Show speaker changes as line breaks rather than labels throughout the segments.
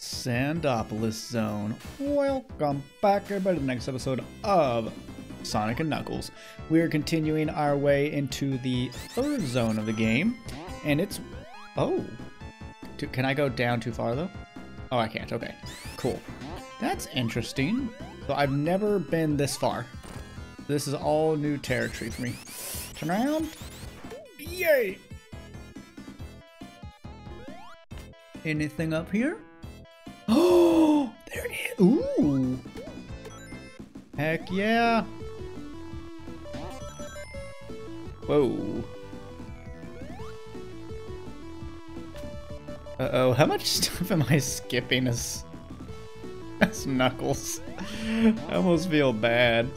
Sandopolis Zone. Welcome back, everybody, to the next episode of Sonic and Knuckles. We are continuing our way into the third zone of the game, and it's... Oh. Can I go down too far, though? Oh, I can't. Okay. Cool. That's interesting. So I've never been this far. This is all new territory for me. Turn around. Yay! Anything up here? Oh. Ooh. Heck yeah. Whoa. Uh-oh, how much stuff am I skipping as, as Knuckles? I almost feel bad.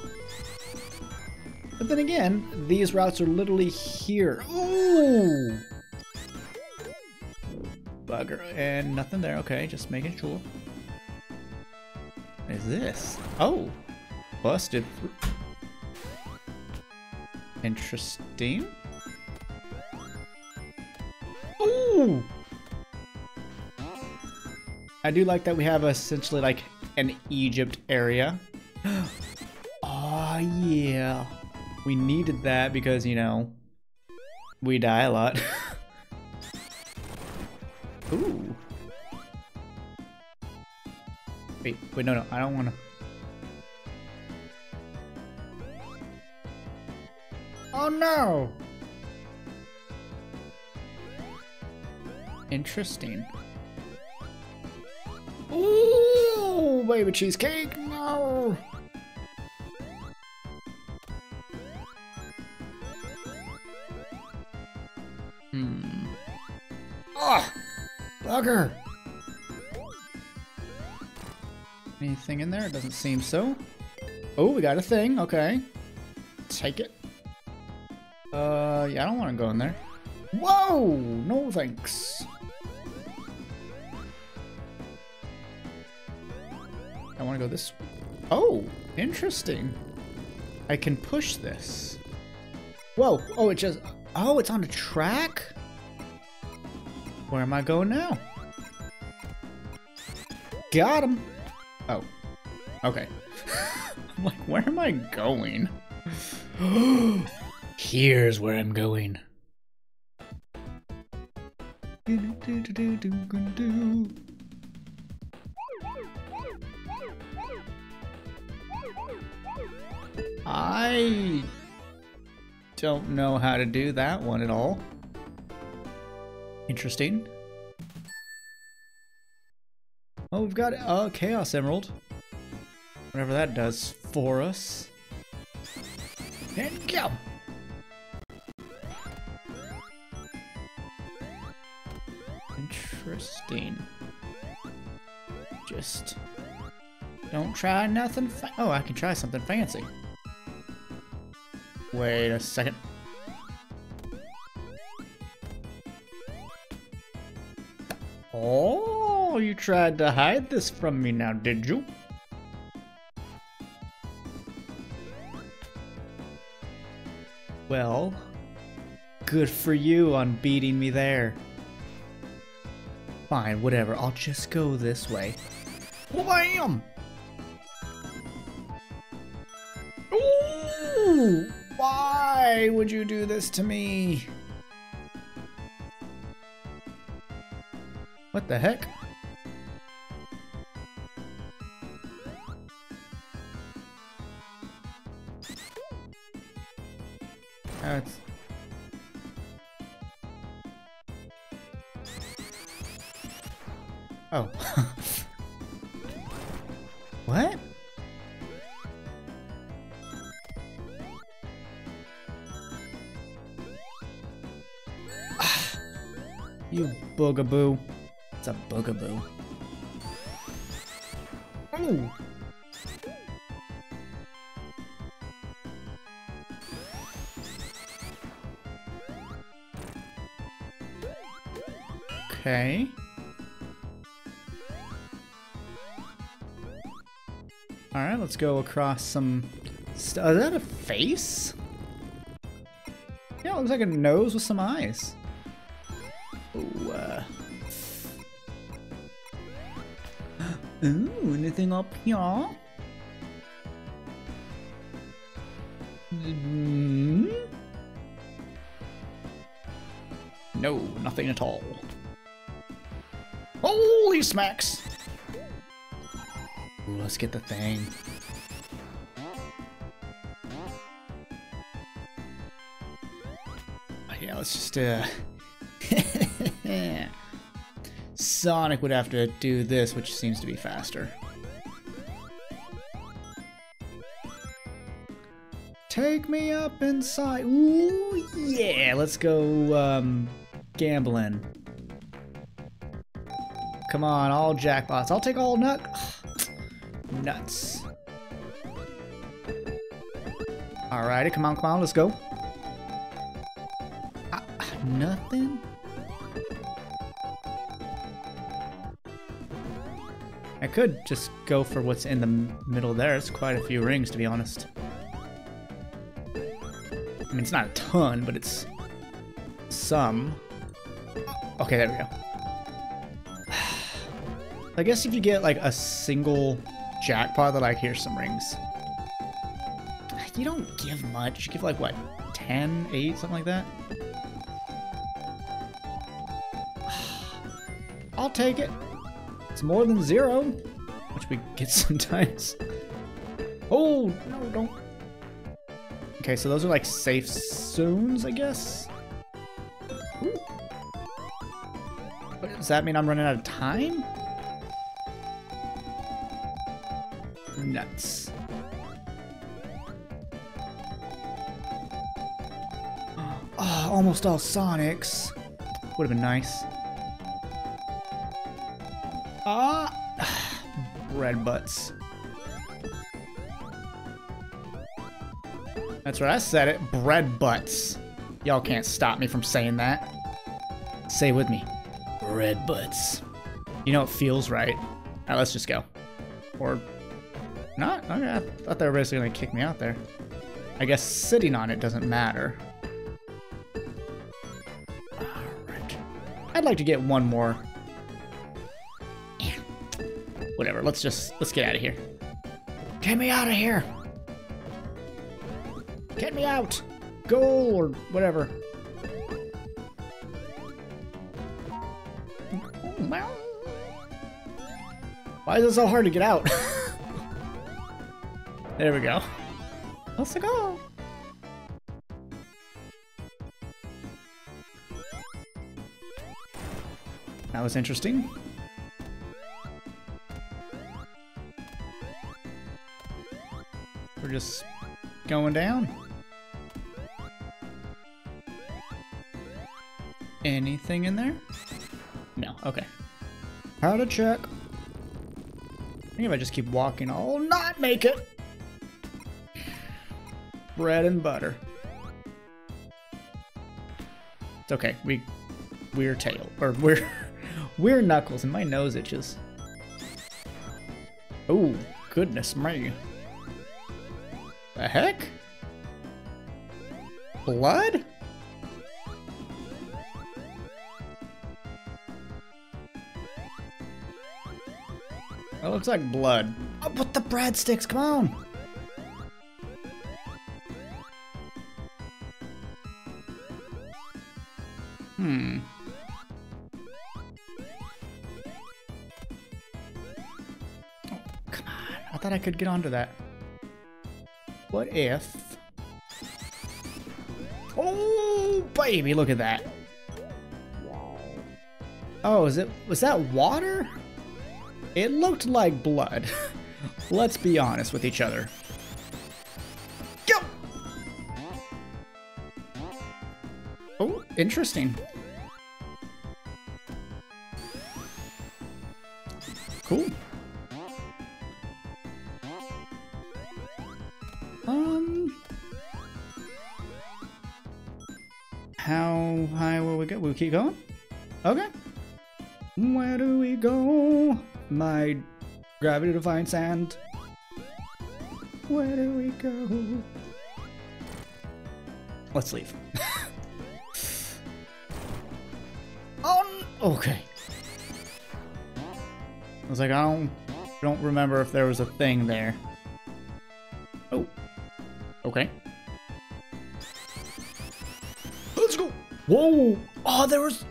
But then again, these routes are literally here. Ooh! Bugger. And nothing there. Okay, just making sure. This? Oh! Busted Interesting. Ooh! I do like that we have essentially like an Egypt area. oh yeah. We needed that because, you know, we die a lot. Wait, wait, no, no, I don't want to. Oh no! Interesting. Ooh, baby cheesecake, no! Hmm. Ah! Bugger! Anything in there? It doesn't seem so. Oh, we got a thing. Okay. Take it. Uh, yeah, I don't want to go in there. Whoa! No thanks. I want to go this Oh, interesting. I can push this. Whoa! Oh, it just... Oh, it's on a track? Where am I going now? Got him! Oh. Okay. I'm like, where am I going? Here's where I'm going. I don't know how to do that one at all. Interesting. Oh, we've got a uh, Chaos Emerald. Whatever that does for us. And go! Interesting. Just don't try nothing Oh, I can try something fancy. Wait a second. Tried to hide this from me now, did you? Well, good for you on beating me there. Fine, whatever, I'll just go this way. Wham! Ooh! Why would you do this to me? What the heck? That's... Oh. what? you boogaboo. It's a boogaboo. Oh! Okay. Alright, let's go across some... Is that a face? Yeah, it looks like a nose with some eyes. Ooh, uh... Ooh, anything up here? Mm? No, nothing at all. Holy smacks! Ooh, let's get the thing. Yeah, let's just, uh... Sonic would have to do this, which seems to be faster. Take me up inside. Ooh, yeah, let's go um, gambling. Come on, all jackpots. I'll take all nut. Nuts. Alrighty, come on, come on, let's go. Uh, nothing? I could just go for what's in the middle there. It's quite a few rings, to be honest. I mean, it's not a ton, but it's some. Okay, there we go. I guess if you get like a single jackpot, that like here's some rings. You don't give much. You give like what, 10, 8, something like that? I'll take it. It's more than zero, which we get sometimes. Oh, no, don't. Okay, so those are like safe zones, I guess? Ooh. Does that mean I'm running out of time? Oh, almost all Sonics. Would have been nice. Ah! Red butts. That's right, I said it. Bread butts. Y'all can't stop me from saying that. Say with me. Bread butts. You know, it feels right. Alright, let's just go. Or not? Okay, I thought they were basically gonna kick me out there. I guess sitting on it doesn't matter. Alright. I'd like to get one more. Whatever, let's just, let's get out of here. Get me out of here! Get me out! Go, or whatever. Why is it so hard to get out? there we go. Let's go. That was interesting. We're just going down. Anything in there? No, okay. How to check. I think if I just keep walking, I'll not make it. Bread and butter. It's okay. We, we're tail, or we're, we're knuckles, and my nose itches. Oh, goodness me. The heck? Blood? That looks like blood. Oh, but the breadsticks, come on! Hmm. Oh, come on. I thought I could get onto that. What if... Oh, baby, look at that. Oh, is it... Was that water? It looked like blood. Let's be honest with each other. Interesting. Cool. Um... How high will we go? We'll keep going? Okay. Where do we go? my gravity defying sand. Where do we go? Let's leave. okay. I was like, I don't, don't remember if there was a thing there. Oh. Okay. Let's go. Whoa. Oh, there was...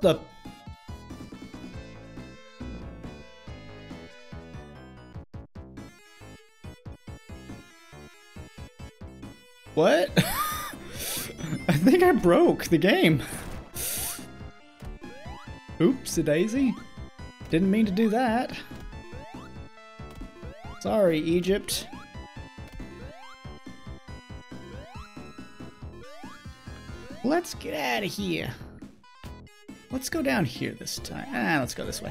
What the... What? I think I broke the game. Oops, a daisy. Didn't mean to do that. Sorry, Egypt. Let's get out of here. Let's go down here this time. Ah, let's go this way.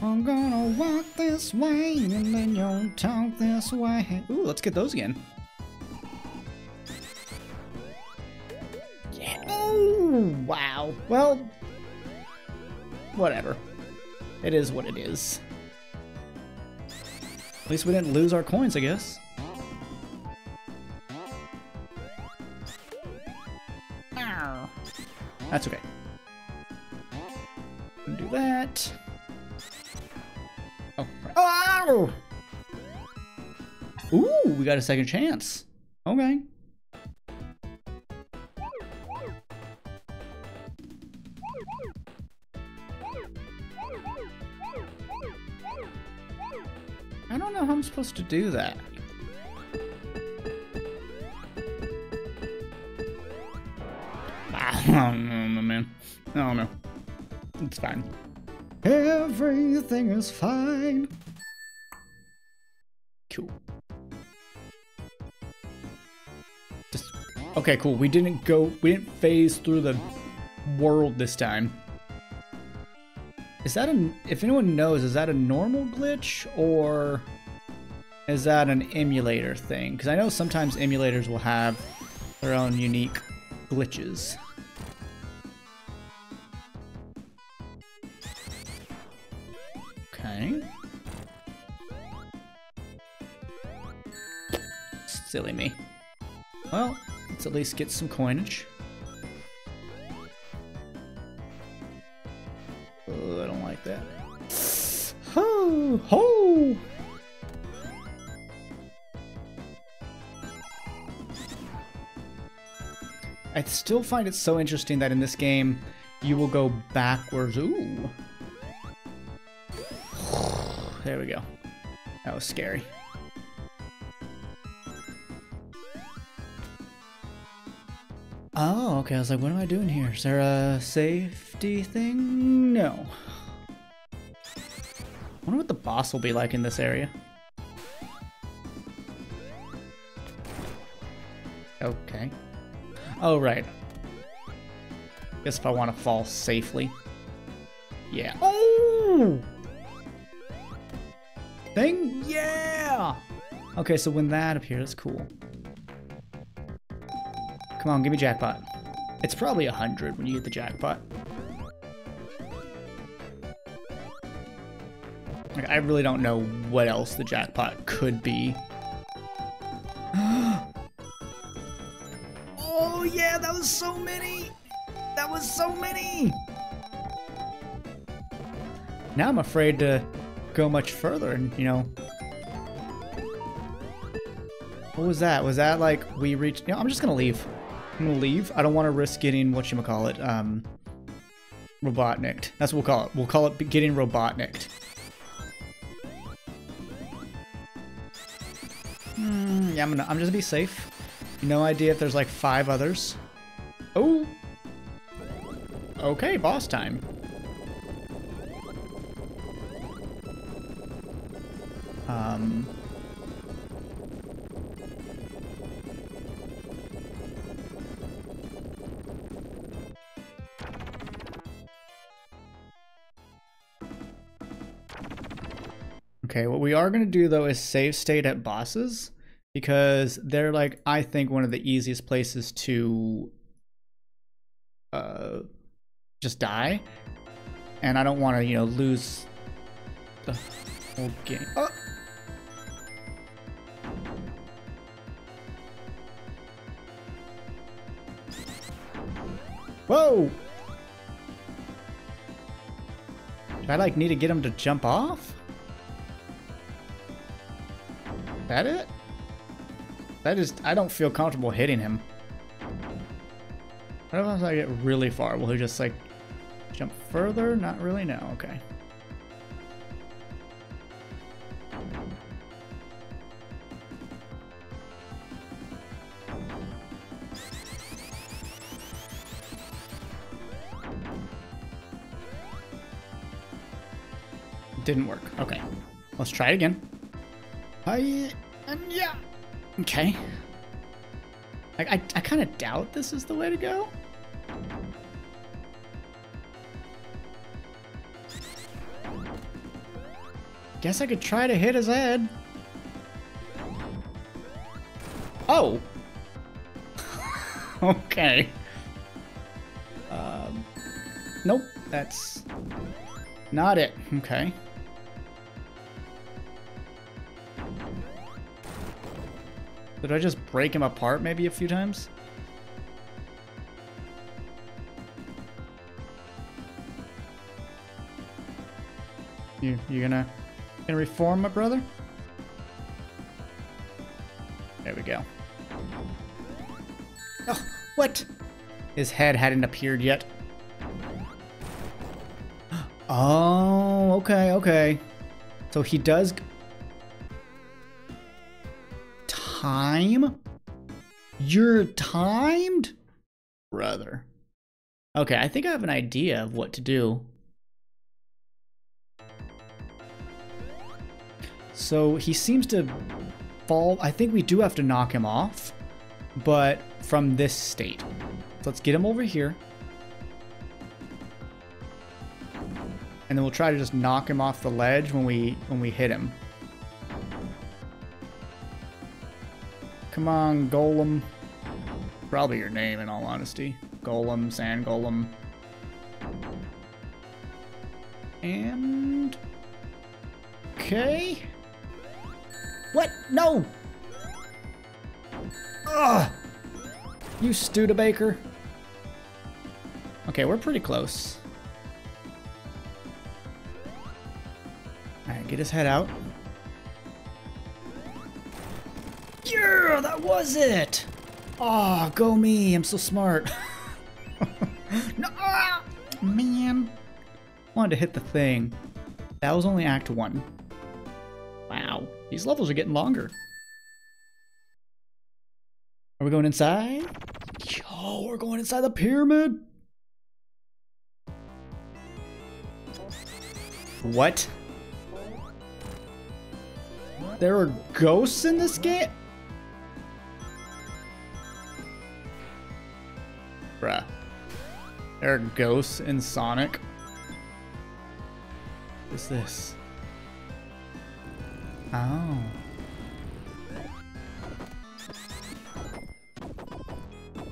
I'm gonna walk this way and then you'll talk this way. Ooh, let's get those again. Yeah. Oh, wow. Well, whatever. It is what it is. At least we didn't lose our coins, I guess. That's okay. Do that. Oh. Oh! Ooh, we got a second chance. Okay. I don't know how I'm supposed to do that. I don't know, man. I don't know. It's fine. Everything is fine. Cool. Just okay, cool. We didn't go. We didn't phase through the world this time. Is that a? If anyone knows, is that a normal glitch or is that an emulator thing? Because I know sometimes emulators will have their own unique glitches. Silly me. Well, let's at least get some coinage. Oh, I don't like that. Ho! Ho! I still find it so interesting that in this game, you will go backwards. Ooh. There we go. That was scary. Okay. I was like, what am I doing here? Is there a safety thing? No. I wonder what the boss will be like in this area. Okay. Oh, right. Guess if I want to fall safely. Yeah. Oh! Thing? Yeah! Okay, so when that appears, that's cool. Come on, give me jackpot. It's probably a hundred when you get the jackpot. Like, I really don't know what else the jackpot could be. oh yeah, that was so many! That was so many! Now I'm afraid to go much further and, you know... What was that? Was that like we reached... You know, I'm just gonna leave. I'm gonna leave. I don't want to risk getting, what you call it, um... Robotnicked. That's what we'll call it. We'll call it getting Robotnicked. Hmm, yeah, I'm gonna, I'm just gonna be safe. No idea if there's like five others. Oh! Okay, boss time. Um... Okay, what we are going to do though is save state at bosses because they're like I think one of the easiest places to uh just die. and I don't want to, you know, lose the whole game. Oh! Whoa! Do I like need to get him to jump off? That it? That is, I don't feel comfortable hitting him. What if I get really far? Will he just like jump further? Not really, no, okay. Didn't work. Okay. Let's try it again. Hi. Okay. I, I, I kind of doubt this is the way to go. Guess I could try to hit his head. Oh! okay. Um, nope, that's not it. Okay. Did I just break him apart maybe a few times? You you gonna gonna reform my brother? There we go. Oh, what? His head hadn't appeared yet. Oh, okay, okay. So he does time? You're timed? Brother. Okay, I think I have an idea of what to do. So he seems to fall. I think we do have to knock him off, but from this state. So let's get him over here. And then we'll try to just knock him off the ledge when we when we hit him. Come on, Golem. Probably your name, in all honesty. Golem, Sand Golem. And... Okay. What? No! Ugh! You Studebaker. Okay, we're pretty close. Alright, get his head out. Yeah, that was it! Oh, go me, I'm so smart. no, ah, man. Wanted to hit the thing. That was only Act 1. Wow, these levels are getting longer. Are we going inside? Yo, we're going inside the pyramid! What? There are ghosts in this game? There are ghosts in Sonic. What's this? Oh.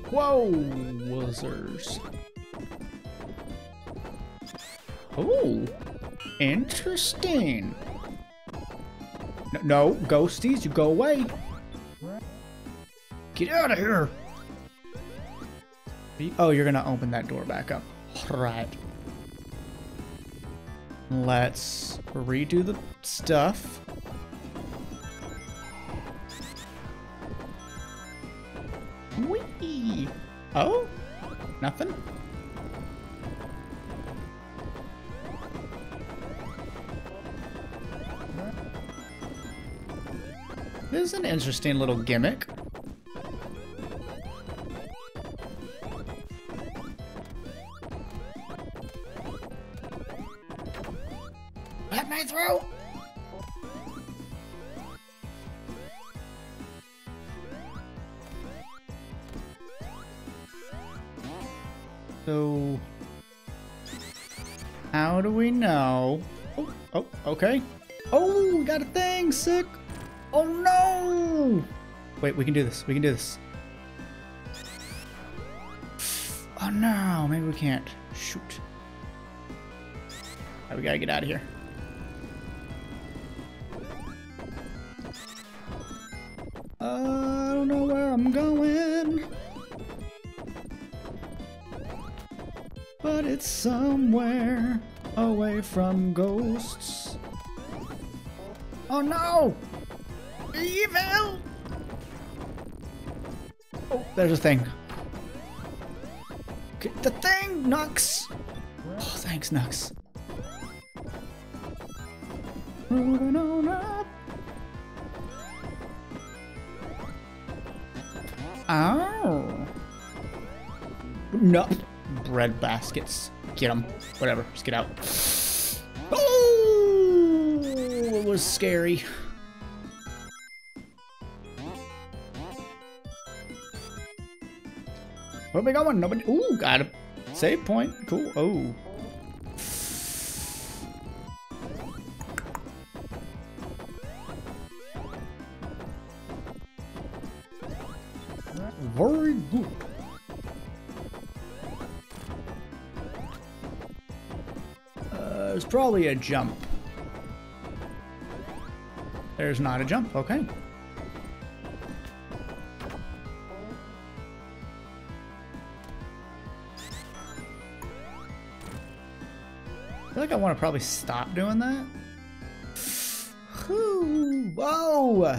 Whoa, wuzzers. Oh, interesting. No, no, ghosties, you go away. Get out of here. Oh, you're gonna open that door back up. Right. Let's redo the stuff. Whee! Oh? Nothing? This is an interesting little gimmick. We can do this. We can do this. Oh no, maybe we can't. Shoot. we gotta get out of here. I don't know where I'm going. But it's somewhere away from ghosts. Oh no! Evil! There's a thing. The thing, Nux! Oh, thanks, Nux. Moving on up. Oh. No. Bread baskets. Get them. Whatever. Just get out. Oh! It was scary. Where we got one. Nobody. Ooh, got a save point. Cool. Oh. Very good. Uh, there's probably a jump. There's not a jump. Okay. Feel like I want to probably stop doing that. Whew. Whoa!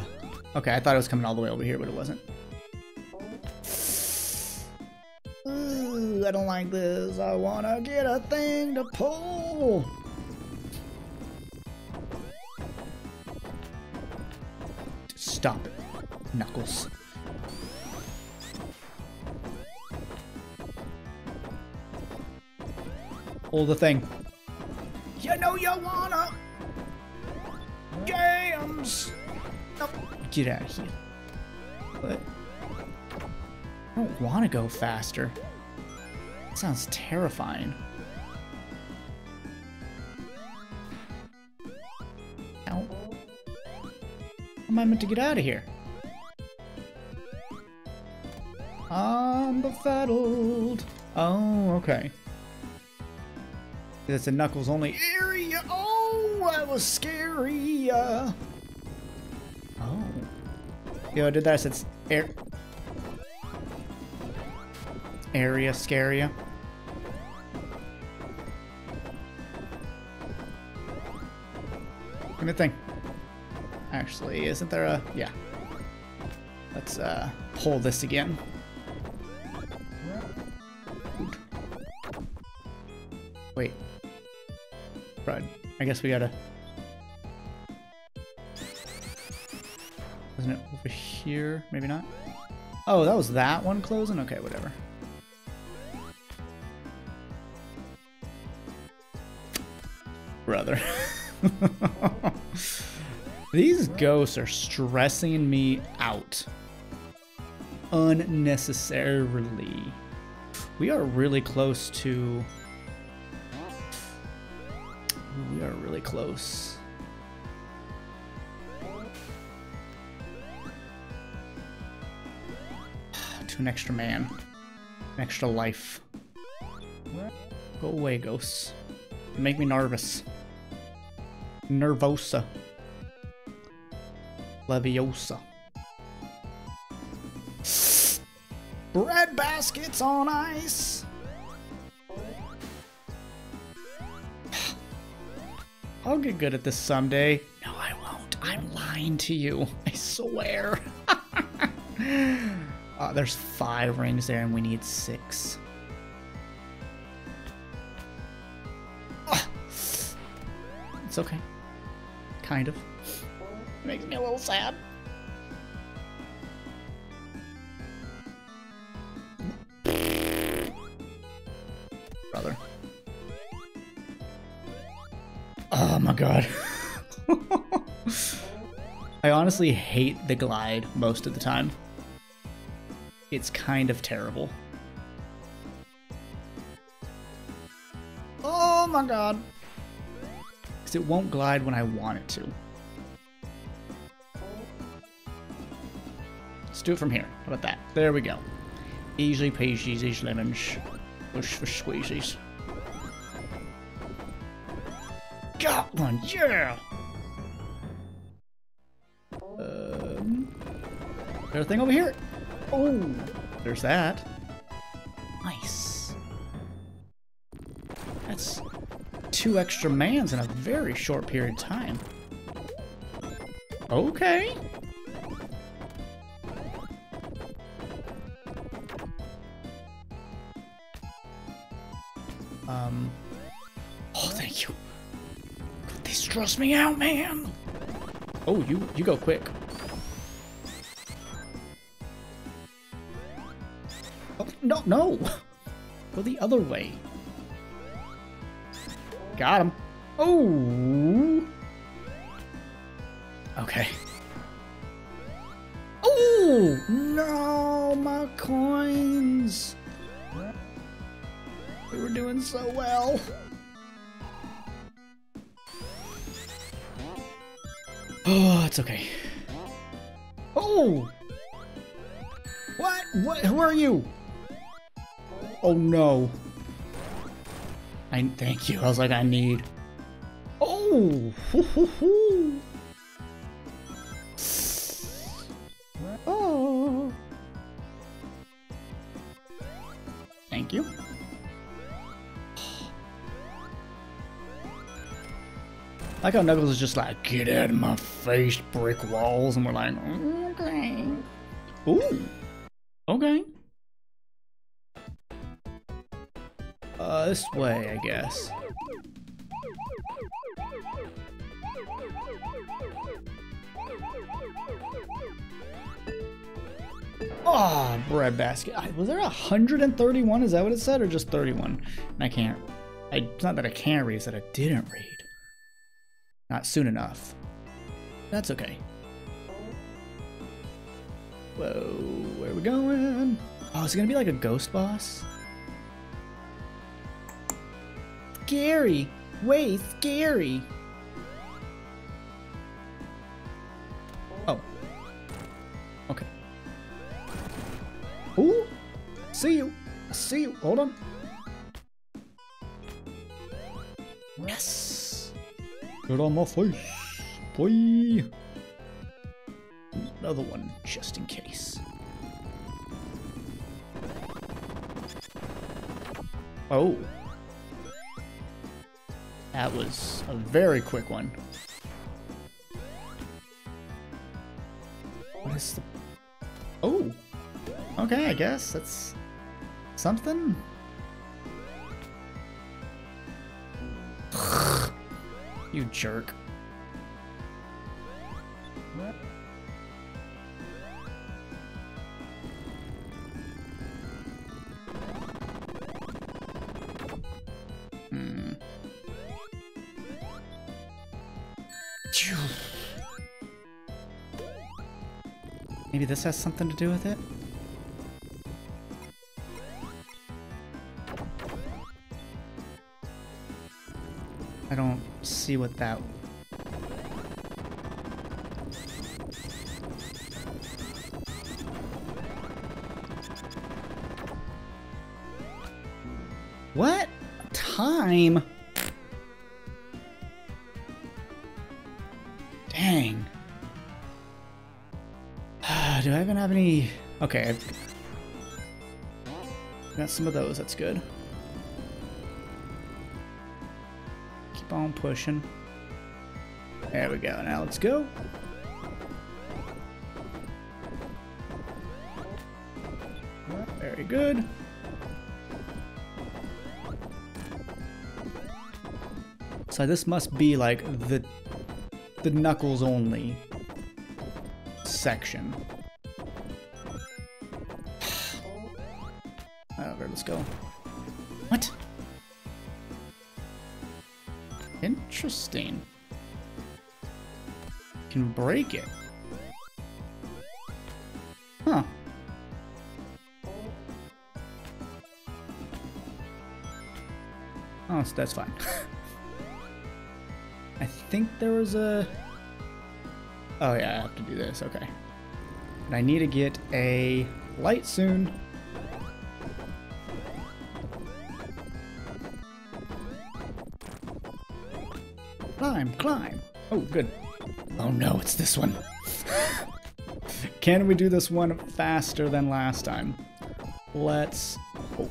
Okay, I thought it was coming all the way over here, but it wasn't. Ooh, I don't like this. I wanna get a thing to pull. Stop it, Knuckles. Pull the thing. Know you wanna. Nope. Get out of here. What? I don't want to go faster. That sounds terrifying. Ow. How am I meant to get out of here? I'm befuddled. Oh, okay. That's a Knuckles only area. Scary. Uh... Oh. Yo, did that air area scarier. Give me thing. Actually, isn't there a... Yeah. Let's uh, pull this again. Wait. Right. I guess we gotta... here? Maybe not? Oh, that was that one closing? Okay, whatever. Brother. These ghosts are stressing me out. Unnecessarily. We are really close to... We are really close. To an extra man. An extra life. Go away, ghosts. You make me nervous. Nervosa. Leviosa. Bread baskets on ice. I'll get good at this someday. No, I won't. I'm lying to you. I swear. uh, there's five rings there and we need six. Ah. It's okay. Kind of. It makes me a little sad. Brother. Oh my god. I honestly hate the glide most of the time. It's kind of terrible. Oh my god. Because it won't glide when I want it to. Let's do it from here. How about that? There we go. Easy peasy, easy lemons. Push for squeezies. got one, yeah! Um, there a thing over here? Oh, there's that. Nice. That's two extra mans in a very short period of time. Okay. Um. Oh, thank you. This stress me out, man. Oh, you you go quick. No, no. Go the other way. Got him. Oh. Okay. Oh, no, my coins. We were doing so well. Oh, it's okay. Was like, I need. Oh! Hoo, hoo, hoo. Oh! Thank you. Like how Knuckles is just like, get out of my face, brick walls, and we're like, okay. Ooh. This way, I guess. Ah, oh, breadbasket. Was there 131? Is that what it said, or just 31? And I can't. I, it's not that I can't read, it's that I didn't read. Not soon enough. That's okay. Whoa, where are we going? Oh, is it gonna be like a ghost boss? Scary! Way scary! Oh. Okay. Ooh! See you! I see you! Hold on! Yes! Get on my face, boy! Another one, just in case. Oh. That was a very quick one. What is the... Oh! Okay, I guess that's something. you jerk. Hmm. This has something to do with it? I don't see what that... Okay, got some of those, that's good. Keep on pushing. There we go, now let's go. Very good. So this must be like the the knuckles only section. Go. What? Interesting. Can break it. Huh. Oh, so that's fine. I think there was a... Oh yeah, I have to do this, okay. But I need to get a light soon. Good. Oh no, it's this one. Can we do this one faster than last time? Let's hope.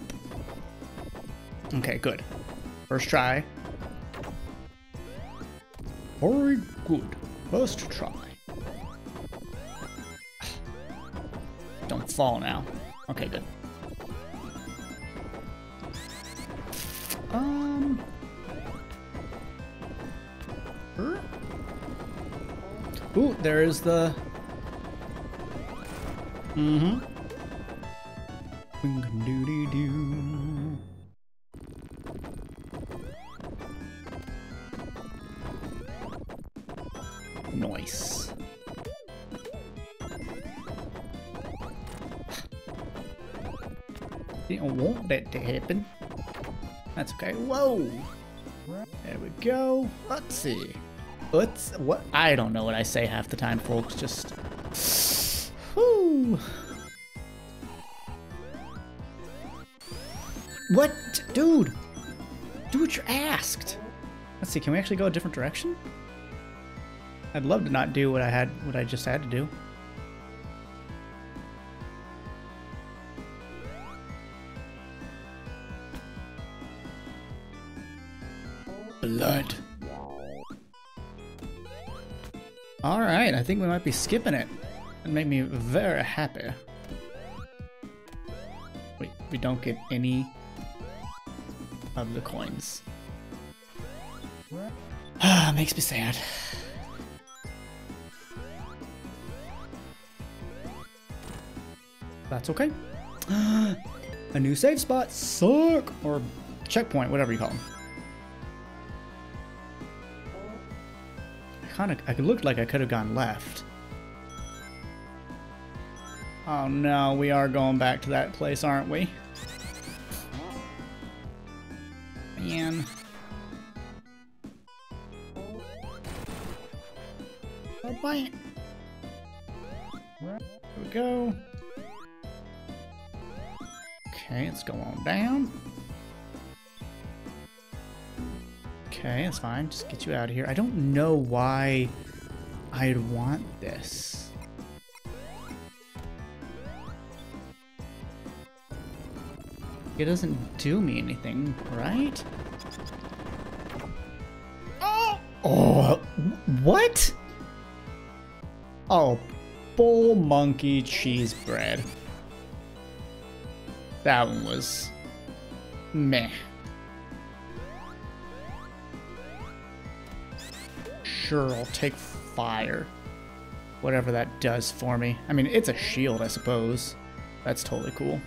Okay, good. First try. Very good. First try. Don't fall now. Okay, good. Um. Ooh, there is the. Mm-hmm. Doo-doo-doo. Nice. Didn't want that to happen. That's okay. Whoa! There we go. Let's see. Let's what I don't know what I say half the time, folks. Just Whew. What dude? Do what you're asked. Let's see, can we actually go a different direction? I'd love to not do what I had what I just had to do. Blood. Alright, I think we might be skipping it. It made me very happy. Wait, we don't get any of the coins. Makes me sad. That's okay. A new save spot, suck! Or checkpoint, whatever you call them. Kind of, I looked like I could have gone left. Oh no, we are going back to that place, aren't we? Fine. Just get you out of here. I don't know why I'd want this. It doesn't do me anything, right? Oh! Oh, what? Oh, bull monkey cheese bread. That one was meh. Sure, I'll take fire. Whatever that does for me. I mean, it's a shield, I suppose. That's totally cool.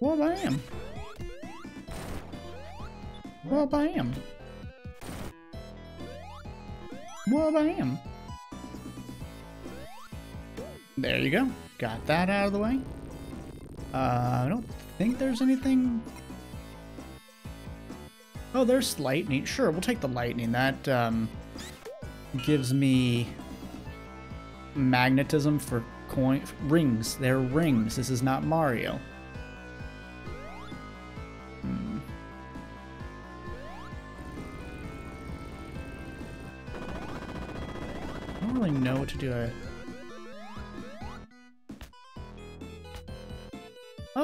Well, bam. Well, bam. Well, I am. There you go. Got that out of the way. Uh, I don't think there's anything... Oh, there's lightning. Sure, we'll take the lightning. That um, gives me magnetism for coin rings. They're rings. This is not Mario. Hmm. I don't really know what to do. I...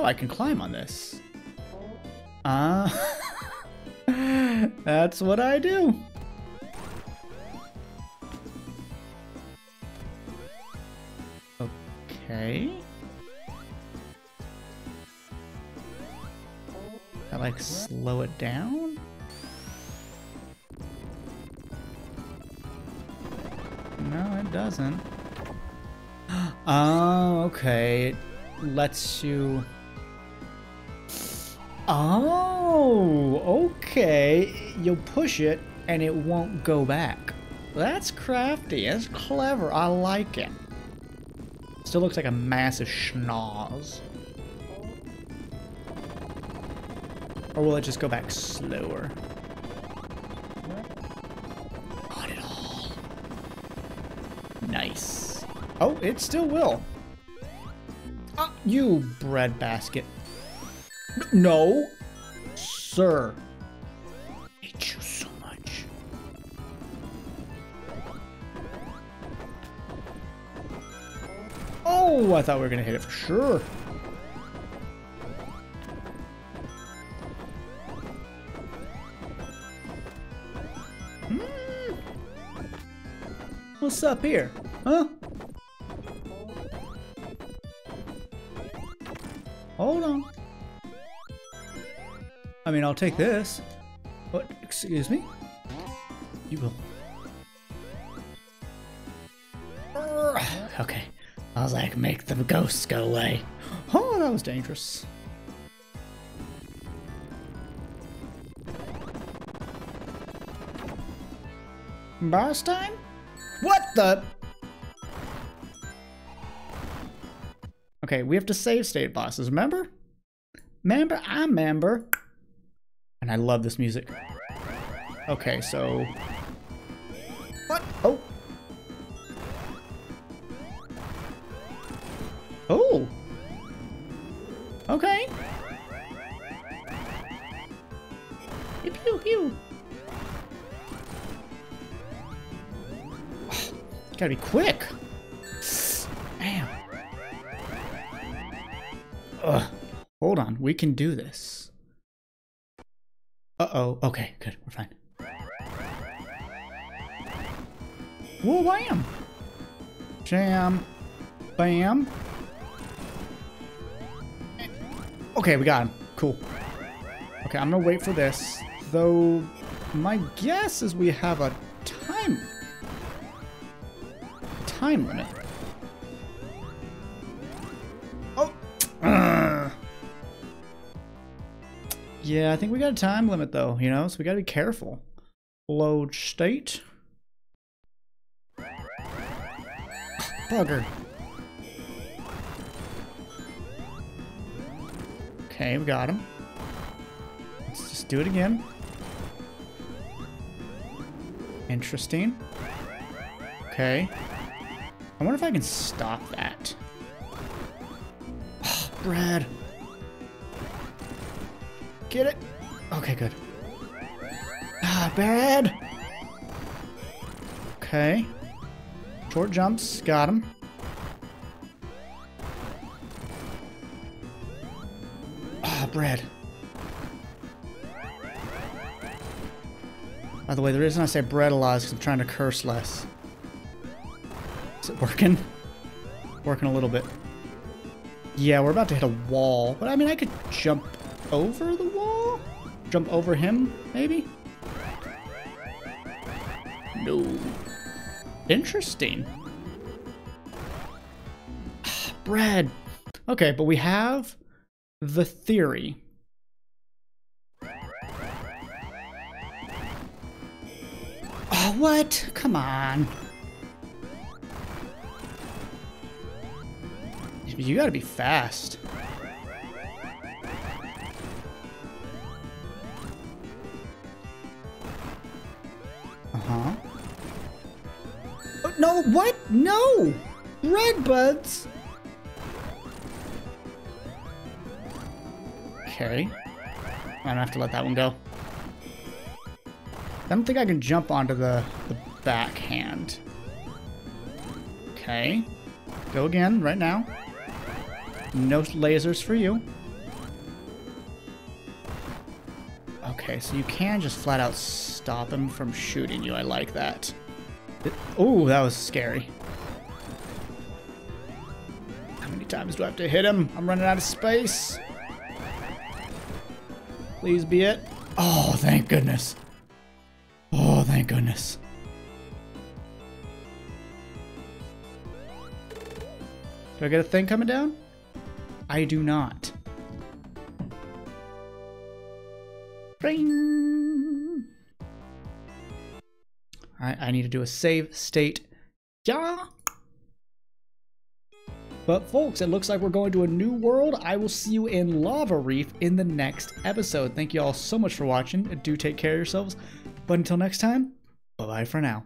Oh, I can climb on this. Ah. That's what I do. Okay. I like slow it down? No, it doesn't. Oh, okay. It lets you... Oh, okay. You'll push it and it won't go back. That's crafty. That's clever. I like it. Still looks like a massive schnoz. Or will it just go back slower? Not at all. Nice. Oh, it still will. Ah, You bread basket. No, sir. I hate you so much. Oh, I thought we were gonna hit it for sure. Hmm. What's up here? Huh? Hold on. I mean, I'll take this. What? Excuse me? You will. Okay. I was like, make the ghosts go away. Oh, that was dangerous. Boss time? What the? Okay, we have to save state bosses, remember? Remember? I remember. And I love this music. Okay, so... What? Oh! Oh! Okay. Pew pew. Gotta be quick. Damn. Ugh. Hold on, we can do this. Uh-oh. Okay, good. We're fine. Whoa, wham! Jam. Bam. Okay, we got him. Cool. Okay, I'm gonna wait for this. Though, my guess is we have a time... Time limit. Yeah, I think we got a time limit though, you know, so we gotta be careful. Load state. Bugger. Okay, we got him. Let's just do it again. Interesting. Okay. I wonder if I can stop that. Oh, Brad. Get it? Okay, good. Ah, Brad! Okay. Short jumps, got him. Ah, bread. By the way, the reason I say bread a lot is I'm trying to curse less. Is it working? Working a little bit. Yeah, we're about to hit a wall. But I mean, I could jump over the? Jump over him, maybe? No. Interesting. Ah, Bread. Okay, but we have the theory. Oh, what? Come on. You gotta be fast. What? No! Red buds! Okay. I don't have to let that one go. I don't think I can jump onto the, the backhand. Okay. Go again, right now. No lasers for you. Okay, so you can just flat out stop him from shooting you. I like that. Oh, that was scary. How many times do I have to hit him? I'm running out of space. Please be it. Oh, thank goodness. Oh, thank goodness. Do I get a thing coming down? I do not. Ring. Alright, I need to do a save state. Yeah. But folks, it looks like we're going to a new world. I will see you in Lava Reef in the next episode. Thank you all so much for watching. Do take care of yourselves. But until next time, bye-bye for now.